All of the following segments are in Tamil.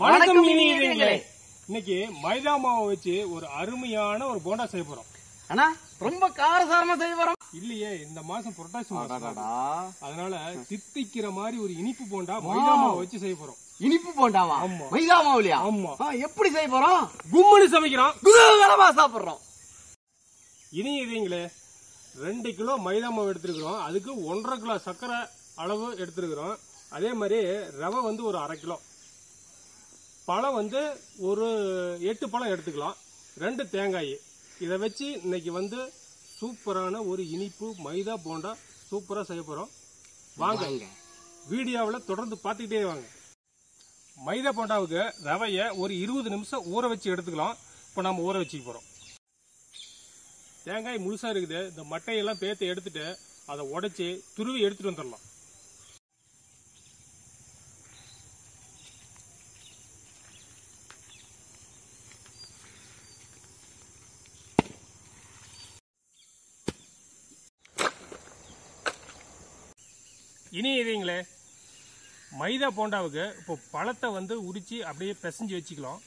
வணக்கம் இனியர்களே இன்னைக்கு மைதா மாவை வச்சு ஒரு அருமையான ஒரு போண்டா செய்ய போறோம். அண்ணா ரொம்ப காரசாரமா செய்ய வரோம் இல்லையே இந்த மாசம் புரட்டாசி மாசம். அதனால தித்திக்கிற மாதிரி ஒரு இனிப்பு போண்டா மைதா மாவை வச்சு செய்ய போறோம். இனிப்பு போண்டாவா? ஆமா. மைதா மாவுலியா? ஆமா. எப்படி செய்ய போறோம்? கும்முன்னு சமைக்கிறோம். குதூகலமா சாப்பிடுறோம். இனி இதுங்களே ரெண்டு கிலோ மைதா மாவு எடுத்துருக்கிறோம். அதுக்கு ஒன்றரை கிலோ சர்க்கரை அளவு எடுத்துருக்கிறோம். அதே மாதிரி ரவை வந்து ஒரு அரை கிலோ. பழம் வந்து ஒரு எட்டு பழம் எடுத்துக்கலாம். ரெண்டு தேங்காய். இதை வச்சு இன்னைக்கு வந்து சூப்பரான ஒரு இனிப்பு மைதா போண்டா சூப்பராக செய்ய போகிறோம் வாங்க. வீடியோவில் தொடர்ந்து பார்த்துக்கிட்டே வாங்க. மைதா போண்டாவுக்கு ரவையை ஒரு இருபது நிமிஷம் ஊற வச்சு எடுத்துக்கலாம். இப்போ நம்ம ஊற வச்சுக்க போகிறோம் தேங்காய் முழுசா இருக்குது. இந்த மட்டையெல்லாம் பேத்து எடுத்துட்டு அதை உடைச்சு துருவி எடுத்துட்டு வந்துடலாம். இனி எதைங்களே மைதா போண்டாவுக்கு இப்போ பழத்தை வந்து உரிச்சு அப்படியே பிசைஞ்சு வச்சுக்கலாம்.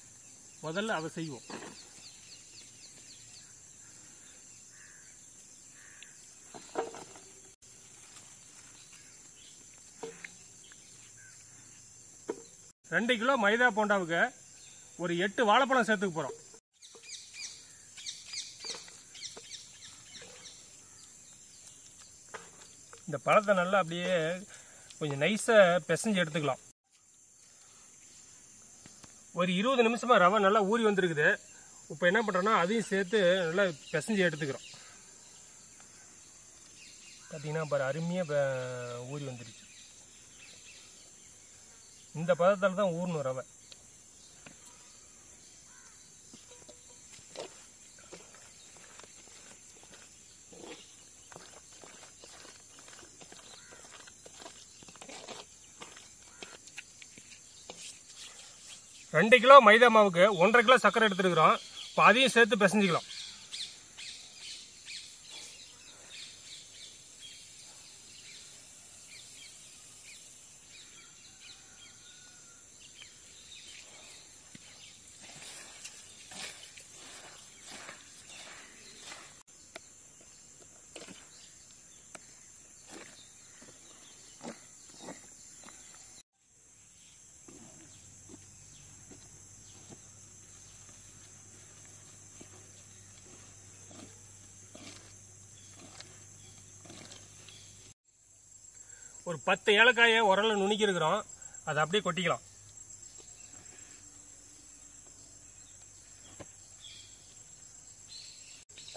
முதல்ல அதை செய்வோம். ரெண்டு கிலோ மைதா போண்டாவுக்கு ஒரு எட்டு வாழைப்பழம் சேர்த்துக்க போகிறோம் இந்த பழத்தை நல்லா அப்படியே கொஞ்சம் நைஸாக பிசைஞ்சு எடுத்துக்கலாம். ஒரு இருபது நிமிஷமா ரவை நல்லா ஊறி வந்திருக்குது. இப்போ என்ன பண்ணுறோன்னா அதையும் சேர்த்து நல்லா பிசைஞ்சு எடுத்துக்கிறோம். பார்த்தீங்கன்னா பாரு அருமையாக ஊறி வந்துருச்சு. இந்த பதத்தில் தான் ஊறணும் ரவை. ரெண்டு கிலோ மைதா மாவுக்கு ஒன்றரை கிலோ சர்க்கரை எடுத்துருக்குறோம். இப்போ அதையும் சேர்த்து பிசைஞ்சிக்கலாம். ஒரு பத்து ஏலக்காயை உரல்ல நுணுக்கிருக்கிறோம் அதை அப்படியே கொட்டிக்கலாம்.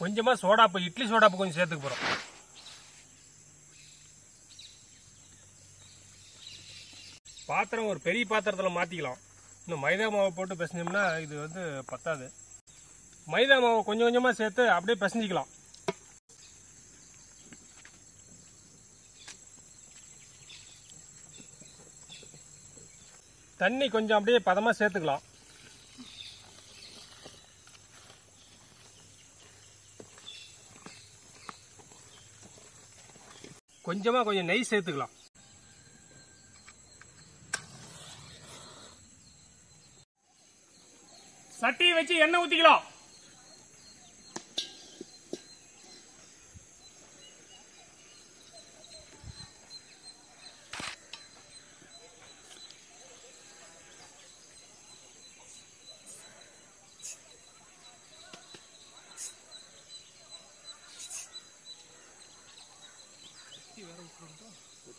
கொஞ்சமா சோடாப்பு இட்லி சோடாப்பு கொஞ்சம் சேர்த்துக்க போகிறோம் பாத்திரம் ஒரு பெரிய பாத்திரத்துல மாத்திக்கலாம். இன்னும் மைதா மாவை போட்டு பிசைஞ்சோம்னா இது வந்து பத்தாது. மைதா மாவை கொஞ்சம் கொஞ்சமா சேர்த்து அப்படியே பிசைஞ்சிக்கலாம். தண்ணி கொஞ்சம் அப்படியே பதமா சேர்த்துக்கலாம். கொஞ்சமா கொஞ்சம் நெய் சேர்த்துக்கலாம். சட்டியை வச்சு எண்ணெய்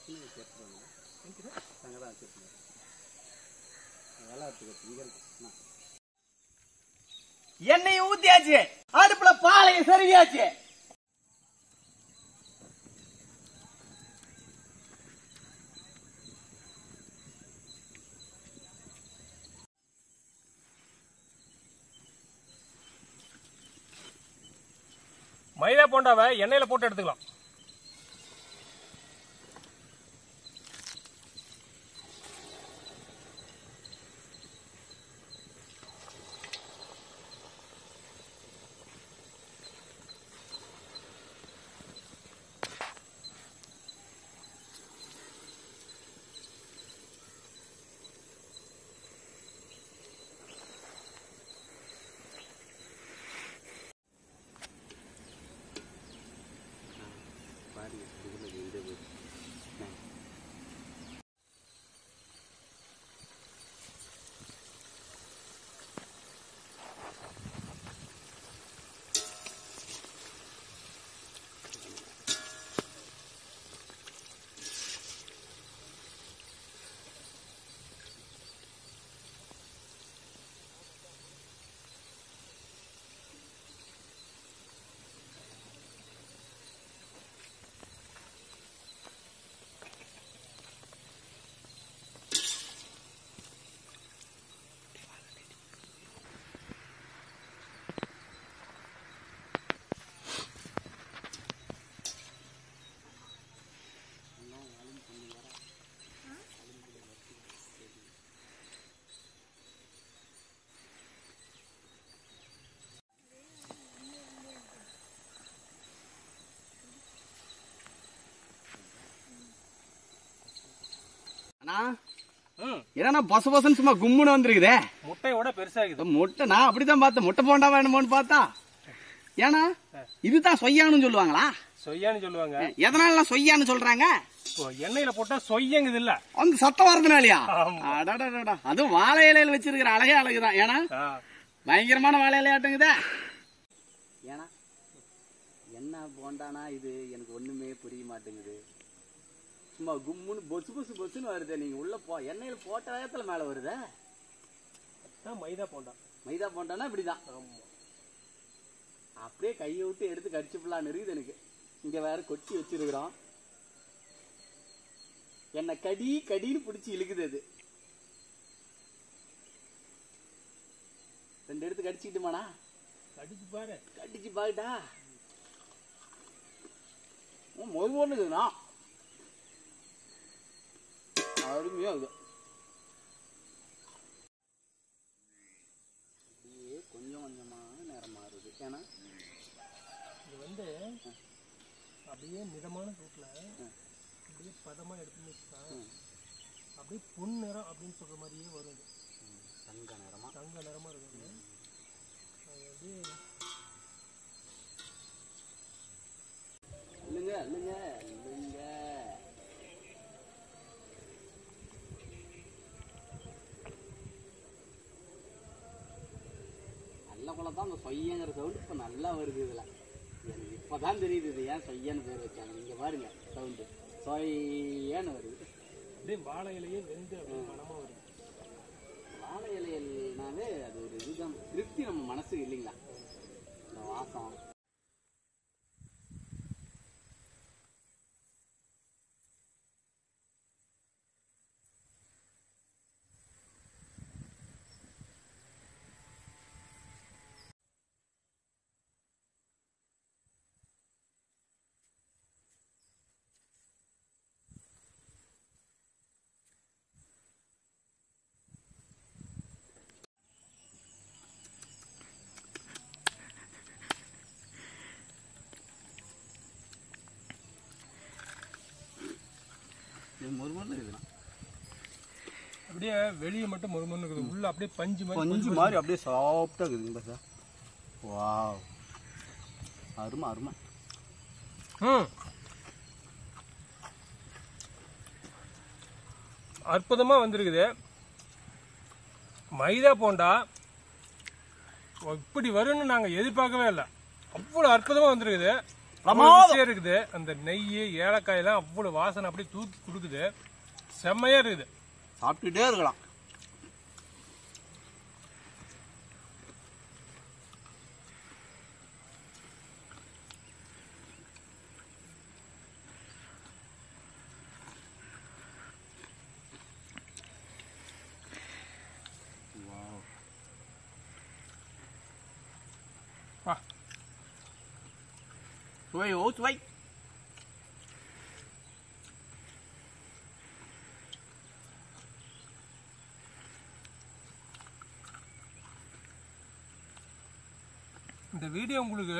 ஊத்திக்கலாம் எண்ணெய் ஊத்தியாச்சு. அடுப்புல பாலையும் சரியாச்சு மைதா போண்டாவை எண்ணெயில போட்டு எடுத்துக்கலாம். என்னன்னா பொச பொசன்னு சும்மா கும்முன்னு வந்திருக்குதே? முட்டையோட பெருசாகுது. முட்டை நான் அப்படிதான் பார்த்தேன். முட்டை போண்டா வேணுமோன்னு பார்த்தா. ஏன்னா இதுதான் சொய்யான்னு சொல்லுவாங்களா? சொய்யான்னு சொல்லுவாங்க. எதனால சொய்யான்னு சொல்றாங்க? எண்ணெயில போட்டா சொய்யங்குது இல்ல? அந்த சத்தம் வரதுனாலயா? அதுவும் வாழை இலையில வச்சிருக்கிற அழகே அழகுதான். ஏன்னா பயங்கரமான வாழை இலையாட்டுங்குதே. ஏன்னா என்ன போண்டானா இது? எனக்கு ஒண்ணுமே புரிய மாட்டேங்குது. சும்மா கும்முன்னு பொசு பொசு பொசுன்னு வருது நீங்க உள்ள போ. எண்ணெயில போட்ட வேகத்துல மேல வருதே? அதான் மைதா போண்டா. மைதா போண்டானா இப்படிதான். அப்படியே கையை விட்டு எடுத்து கடிச்சு பிள்ளான்னு இருக்குது எனக்கு. இங்க வேற கொட்டி வச்சிருக்கிறோம். என்ன கடி கடின்னு பிடிச்சி இழுக்குது அது. ரெண்டு எடுத்து கடிச்சிக்கிட்டுமாண்ணா? கடிச்சு பாரு. கடிச்சு பாருடா. மொறு மொறுக்குதுண்ணா அருமையா இருக்குது அப்படியே கொஞ்சம் கொஞ்சமா நேரம் மாறுது ஏன்னா இது வந்து அப்படியே மிதமான சூட்ல அப்படியே பதமா எடுத்து வச்சுட்டா அப்படியே பொன் நிறம் அப்படின்னு சொல்ற மாதிரியே வரும் இது. தங்க நேரமா தங்க நிறமா இருக்கும். அது அப்படியே தான் அந்த சொய்யங்கிற சவுண்டு இப்போ நல்லா வருது இதில். எனக்கு இப்போ தான் தெரியுது இது ஏன் சொய்யன்னு பேர் வச்சாங்க. நீங்கள் பாருங்க சவுண்டு சொய்யன்னு வருது. அப்படியே வாழை இலையே வெந்து அப்படியே மனமா வருது. வாழை இலையல்னாவே அது ஒரு இதுதான். திருப்தி நம்ம மனசுக்கு இல்லைங்களா? இந்த வாசம் அப்படியே வெளியே மட்டும் மொறுமொன்னு இருக்குது. உள்ள அப்படியே பஞ்சு மாதிரி பஞ்சு மாதிரி அப்படியே சாஃப்டாக இருக்குதுங்க சார். வாவ் அருமை அருமை. ம். அற்புதமா வந்திருக்குது. மைதா போண்டா. இப்படி வரும்னு நாங்க எதிர்பார்க்கவே இல்லை. அவ்வளவு அற்புதமா வந்திருக்குது. இருக்குது. அந்த நெய் ஏலக்காய் எல்லாம் அவ்வளவு வாசனை அப்படியே தூக்கி கொடுக்குது. செம்மையா இருக்குது. சாப்பிட்டுட்டே இருக்கலாம். வா. சுவை ஓ சுவை. இந்த வீடியோ உங்களுக்கு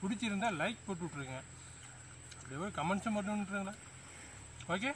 பிடிச்சிருந்தா லைக் போட்டு விட்ருங்க அப்படியே கமெண்ட்ஸும் மட்டும் விட்டுருங்களேன் ஓகே